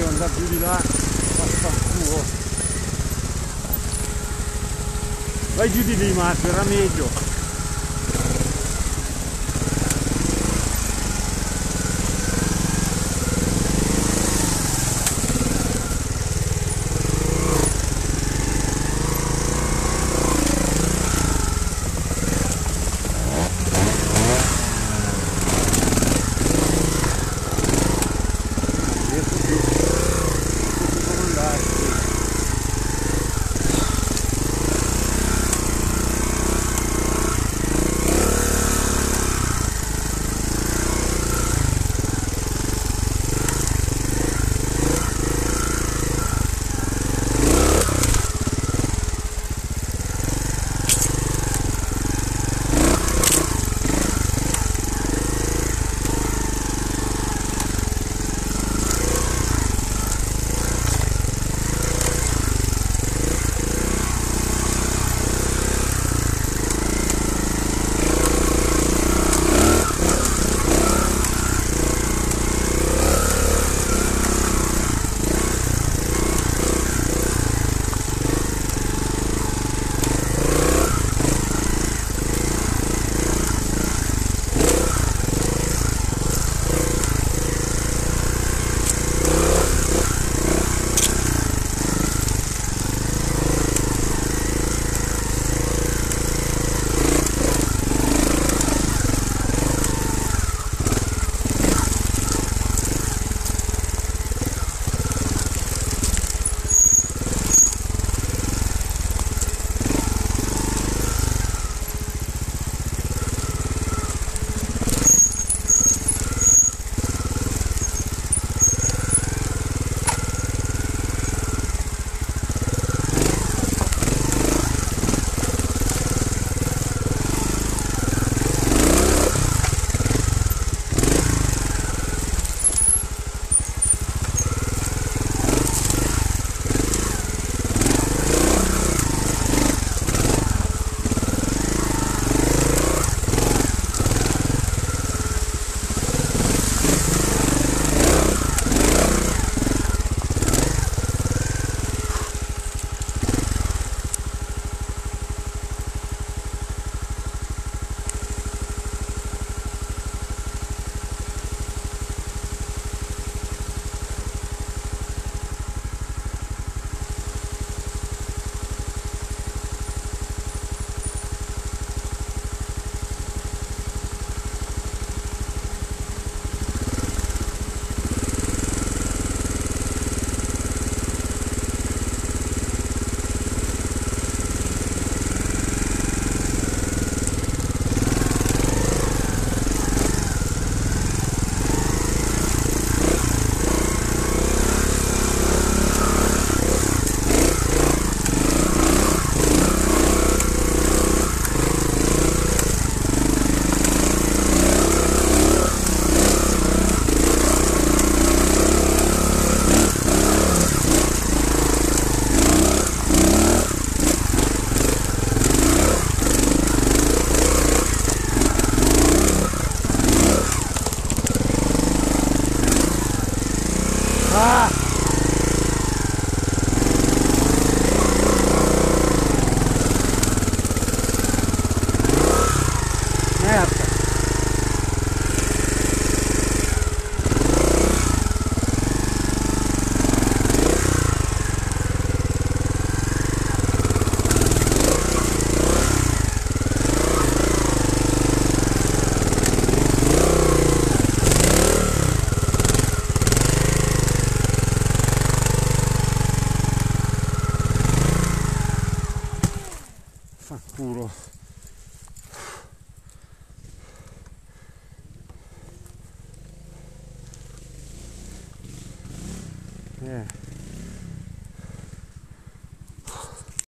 devo andare più di là, vaffanculo. Vai giù di lì Marco, era meglio. Ah! Fa culo. Eh.